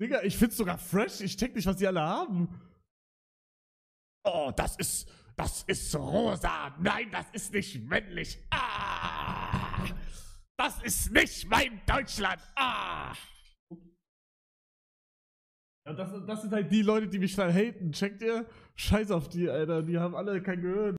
Digga, ich find's sogar fresh. Ich check nicht, was die alle haben. Oh, das ist, das ist rosa. Nein, das ist nicht männlich. Ah, das ist nicht mein Deutschland. Ah. Ja, das, das sind halt die Leute, die mich dann haten. Checkt ihr? Scheiß auf die, Alter. Die haben alle kein Gehirn.